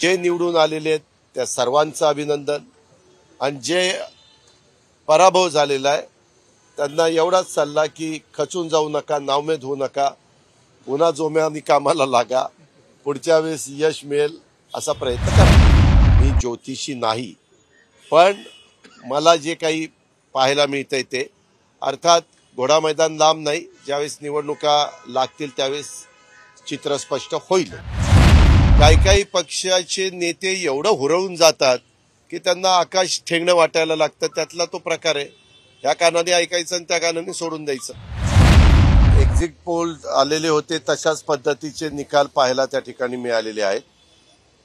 जे निवडून आलेले आहेत त्या सर्वांचं अभिनंदन. आणि जे पराभव झालेला आहे त्यांना एवढाच सल्ला की खचून जाऊ नका नावमेद होऊ नका. पुन्हा जोम्याने कामाला लागा. पुढच्या वेळेस यश मिळेल असा प्रयत्न करा. मी ज्योतिषी नाही. पण मला जे काही पाहायला मिळतंय ते. अर्थात घोडा मैदान लांब नाही. ज्यावेळेस निवडणुका लागतील त्यावेळेस चित्र स्पष्ट होईल. काही काही पक्षाचे नेते एवढं हुरळून जातात की त्यांना आकाश ठेंगणं वाटायला लागतं. त्यातला तो प्रकार आहे. ह्या कानाने ऐकायचं आणि त्या कानाने सोडून द्यायचं. एक्झिट पोल आलेले होते. तशाच पद्धतीचे निकाल पाहायला त्या ठिकाणी मिळालेले आहेत.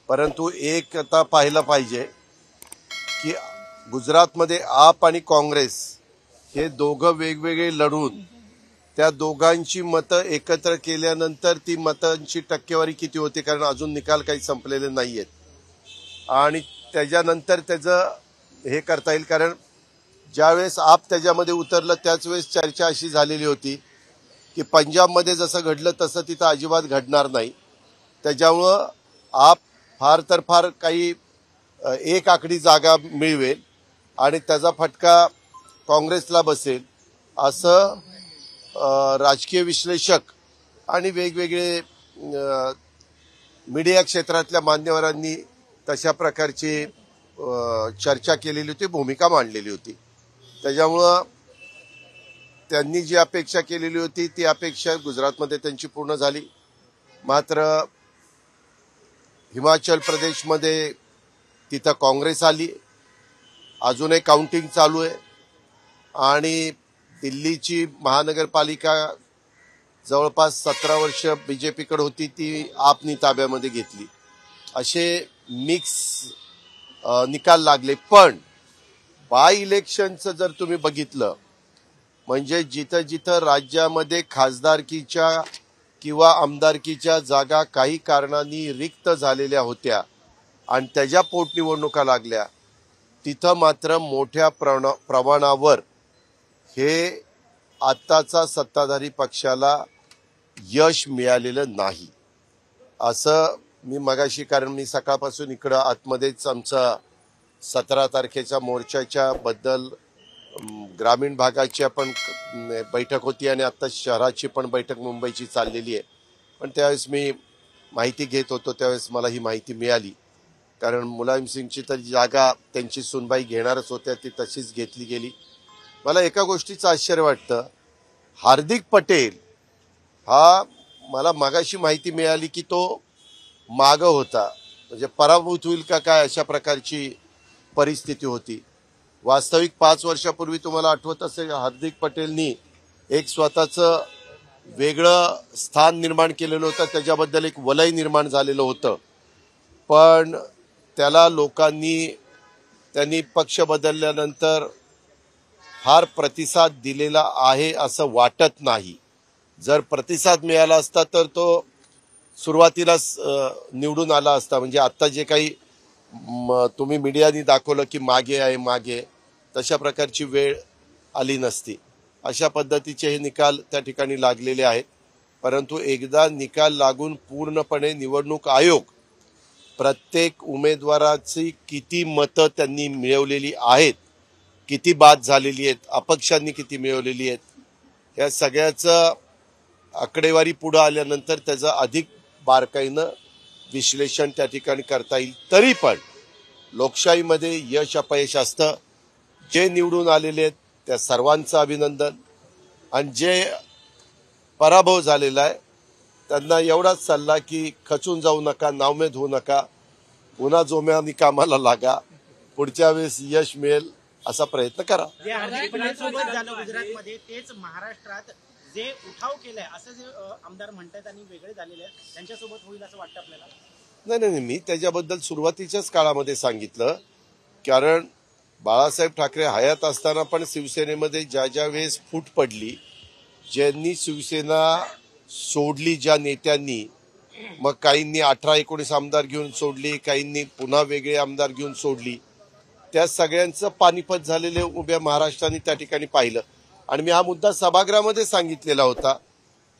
परंतु एक आता पाहिलं पाहिजे की गुजरातमध्ये आप आणि काँग्रेस हे दोघं वेगवेगळे लढून त्या दोघांची मतं एकत्र केल्यानंतर ती मतांची टक्केवारी किती होते? कारण अजून निकाल काही संपलेले नाही आहेत आणि त्याच्यानंतर त्याचं हे करता येईल कारण ज्यावेळेस आप त्याच्यामध्ये उतरलं त्याच वेळेस चर्चा अशी झालेली होती की पंजाबमध्ये जसं घडलं तसं तिथं अजिबात घडणार नाही. त्याच्यामुळं आप फार तर फार काही एक आकडी जागा मिळवेल आणि त्याचा फटका काँग्रेसला बसेल. असं राजकीय विश्लेषक आणि वेगवेगळे मीडिया क्षेत्रातल्या मान्यवरांनी तशा प्रकारची चर्चा केलेली होती भूमिका मांडलेली होती. त्याच्यामुळं त्यांनी जी अपेक्षा केलेली होती ती अपेक्षा गुजरातमध्ये त्यांची पूर्ण झाली. मात्र हिमाचल प्रदेशमध्ये तिथं काँग्रेस आली. अजूनही काउंटिंग चालू आहे. आणि दिल्लीची महानगरपालिका जवळपास सतरा वर्ष बीजेपीकडे होती ती आपनी ताब्यामध्ये घेतली. असे मिक्स निकाल लागले. पण बाय इलेक्शनचं जर तुम्ही बघितलं म्हणजे जिथं जिथं राज्यामध्ये खासदारकीच्या किंवा आमदारकीच्या जागा काही कारणांनी रिक्त झालेल्या होत्या आणि त्याच्या पोटनिवडणुका लागल्या तिथं मात्र मोठ्या प्रण- प्रमाणावर हे आत्ताचा सत्ताधारी पक्षाला यश मिळालेलं नाही. असं मी मगाशी कारण मी सकाळपासून इकडं आतमध्येच आमचा सतरा तारखेच्या मोर्चाच्या बद्दल ग्रामीण भागाची पण बैठक होती आणि आत्ता शहराची पण बैठक मुंबईची चाललेली आहे. पण त्यावेळेस मी माहिती घेत होतो त्यावेळेस मला ही माहिती मिळाली. कारण मुलायमसिंगची तर जागा त्यांची सुनबाई घेणारच होत्या ती तशीच घेतली गेली. मला एका गोष्टीचं आश्चर्य वाटतं. हार्दिक पटेल हा मला मागाशी माहिती मिळाली की तो माग होता. म्हणजे पराभूत होईल का काय अशा प्रकारची परिस्थिती होती. वास्तविक पाच वर्षापूर्वी तुम्हाला आठवत असेल हार्दिक पटेलनी एक स्वतःचं वेगळं स्थान निर्माण केलेलं होतं. त्याच्याबद्दल एक वलय निर्माण झालेलं होतं. पण त्याला लोकांनी त्यांनी पक्ष बदलल्यानंतर फार प्रतिसाद दिलेला आहे असं वाटत नाही. जर प्रतिसाद मिळाला असता तर तो सुरुवातीलाच निवडून आला असता. म्हणजे आत्ता जे काही म, तुम्ही मीडियाने दाखवलं की मागे आहे मागे. तशा प्रकारची वेळ आली नसती. अशा पद्धतीचे हे निकाल त्या ठिकाणी लागलेले आहेत. परंतु एकदा निकाल लागून पूर्णपणे निवडणूक आयोग प्रत्येक उमेदवाराची किती मतं त्यांनी मिळवलेली आहेत किती बाद झालेली आहेत अपक्षांनी किती मिळवलेली आहेत या सगळ्याचं आकडेवारी पुढं आल्यानंतर त्याचं अधिक बारकाईनं विश्लेषण त्या ठिकाणी करता येईल. तरी पण लोकशाहीमध्ये यश अपयश असतं. जे निवडून आलेले आहेत त्या सर्वांचं अभिनंदन. आणि जे पराभव झालेला आहे त्यांना एवढाच सल्ला की खचून जाऊ नका नावमेद होऊ नका पुन्हा जोम्याने कामाला लागा. पुढच्या वेळेस यश मिळेल. असा प्रयत्न करा. जे हार्दिक पटेलसोबत झालं गुजरातमध्ये तेच महाराष्ट्रात जे उठाव केलाय असं जे आमदार म्हणतात आणि वेगळे झालेले आहेत त्यांच्यासोबत होईल असं वाटतं आपल्याला? नाही नाही नाही, मी त्याच्याबद्दल सुरुवातीच्याच काळामध्ये सांगितलं. कारण बाळासाहेब ठाकरे हयात असताना पण शिवसेनेमध्ये ज्या ज्या वेळेस फूट पडली ज्यांनी शिवसेना सोडली ज्या नेत्यांनी मग काहींनी अठरा एकोणीस आमदार घेऊन सोडली काहींनी पुन्हा वेगळे आमदार घेऊन सोडली. त्या सगळ्यांचं पानिपत झालेले उभ्या महाराष्ट्राने त्या ठिकाणी पाहिलं. आणि मी हा मुद्दा सभागृहामध्ये सांगितलेला होता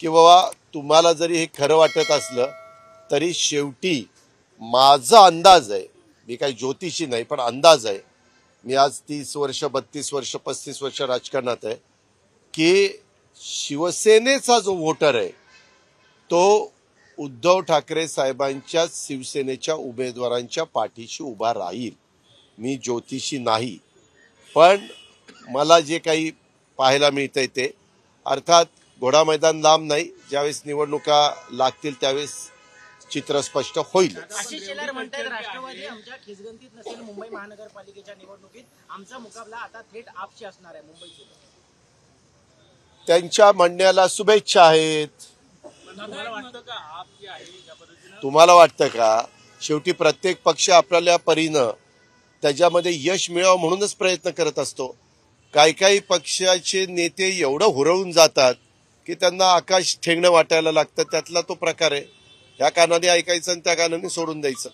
की बाबा तुम्हाला जरी हे खरं वाटत असलं तरी शेवटी माझा अंदाज आहे. मी काही ज्योतिषी नाही पण अंदाज आहे. मी आज तीस वर्ष बत्तीस वर्ष पस्तीस वर्ष राजकारणात आहे की शिवसेनेचा जो वोटर आहे तो उद्धव ठाकरे साहेबांच्या शिवसेनेच्या उमेदवारांच्या पाठीशी उभा राहील. मी ज्योतिषी नाही. पण मला जे काही पाहायला मिळतंय ते. अर्थात घोडा मैदान लांब नाही. ज्यावेळेस निवडणुका लागतील त्यावेळेस चित्र स्पष्ट होईल आशिष शेलार म्हणतात राष्ट्रवादी आमच्या खिसगंतीत नसेल मुंबई महानगरपालिकेच्या निवडणुकीत. आमचा मुकाबला आता थेट आपशी असणार आहे मुंबईसोबत त्यांच्या म्हणण्याला शुभेच्छा आहेत. तुम्हाला वाटतं का आप जे आहे? या पद्धतीनं तुम्हाला वाटतं का? शेवटी प्रत्येक पक्ष आपल्या परीनं त्याच्यामध्ये यश मिळावं म्हणूनच प्रयत्न करत असतो. काही काही पक्षाचे नेते एवढं हुरळून जातात की त्यांना आकाश ठेंगणं वाटायला लागतं. त्यातला तो प्रकार आहे. ह्या कानाने ऐकायचं आणि त्या कानाने सोडून द्यायचं.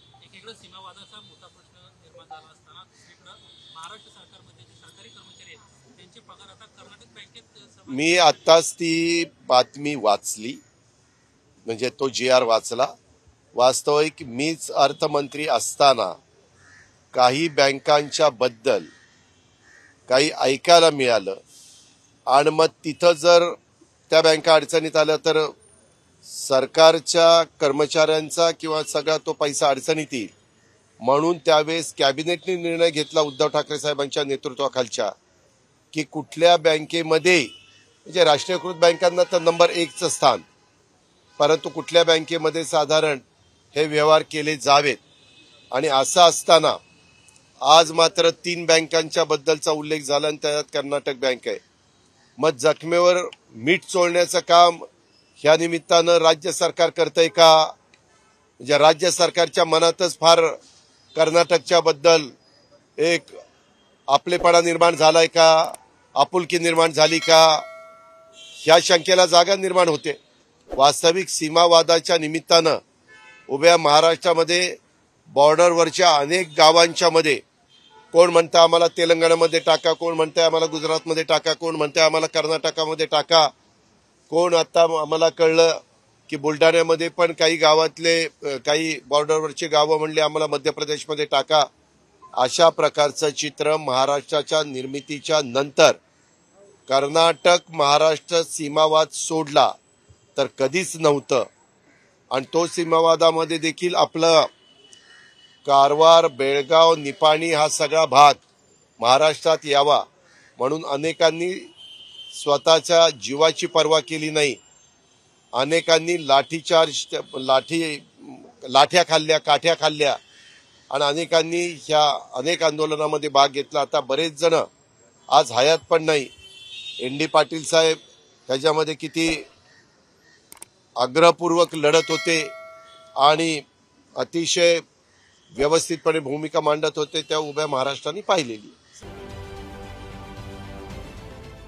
मी आत्ताच ती बातमी वाचली. म्हणजे तो जी आर वाचला. वास्तविक मीच अर्थमंत्री असताना काही बँकांच्या बद्दल काही ऐकायला मिळालं. आणि मग तिथं जर त्या बँका अडचणीत आल्या तर सरकारच्या कर्मचाऱ्यांचा किंवा सगळा तो पैसा अडचणीत येईल. म्हणून त्यावेळेस कॅबिनेटने निर्णय घेतला उद्धव ठाकरे साहेबांच्या नेतृत्वाखालच्या की कुठल्या बँकेमध्ये म्हणजे राष्ट्रीयकृत बँकांना तर नंबर एकचं स्थान परंतु कुठल्या बँकेमध्ये साधारण हे व्यवहार केले जावेत. आणि असं असताना आज मात्र तीन बँकांच्या बद्दलचा उल्लेख झाला आणि त्यात कर्नाटक बँक आहे. मग जखमेवर मीठ चोळण्याचं काम ह्या निमित्तानं राज्य सरकार करतंय का? म्हणजे राज्य सरकारच्या मनातच फार कर्नाटकच्या बद्दल एक आपलेपणा निर्माण झालाय का? आपुलकी निर्माण झाली का? ह्या शंकेला जागा निर्माण होते. वास्तविक सीमावादाच्या निमित्तानं उभ्या महाराष्ट्रामध्ये बॉर्डरवरच्या अनेक गावांच्या मध्ये कोण म्हणतं आम्हाला तेलंगणामध्ये टाका कोण म्हणतंय आम्हाला गुजरातमध्ये टाका कोण म्हणतंय आम्हाला कर्नाटकामध्ये टाका? कोण आता आम्हाला कळलं की बुलढाण्यामध्ये पण काही गावातले काही बॉर्डरवरचे गावं म्हणले आम्हाला मध्य प्रदेशमध्ये टाका. अशा प्रकारचं चित्र महाराष्ट्राच्या निर्मितीच्या नंतर कर्नाटक महाराष्ट्र सीमावाद सोडला तर कधीच नव्हतं. आणि तो सीमावादामध्ये देखील आपलं कारवार बेळगाव निपाणी हा सगळा भाग महाराष्ट्रात यावा म्हणून अनेकांनी स्वतःच्या जीवाची पर्वा केली नाही. अनेकांनी लाठीचार्ज लाठी लाठ्या खाल्ल्या काठ्या खाल्ल्या आणि अनेकांनी ह्या अनेक आंदोलनामध्ये भाग घेतला. आता बरेच जण आज हयात पण नाही. एन डी पाटील साहेब त्याच्यामध्ये किती आग्रहपूर्वक लढत होते आणि अतिशय व्यवस्थितपणे भूमिका मांडत होते त्या उभ्या महाराष्ट्राने पाहिलेली.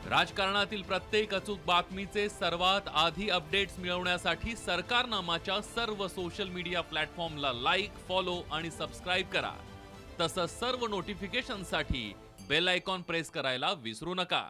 राजकारणातील प्रत्येक अचूक बातमीचे सर्वात आधी अपडेट्स मिळवण्यासाठी सरकारनामाच्या सर्व सोशल मीडिया प्लॅटफॉर्मला लाईक फॉलो आणि सबस्क्राईब करा. तसंच सर्व नोटिफिकेशनसाठी बेल आयकॉन प्रेस करायला विसरू नका.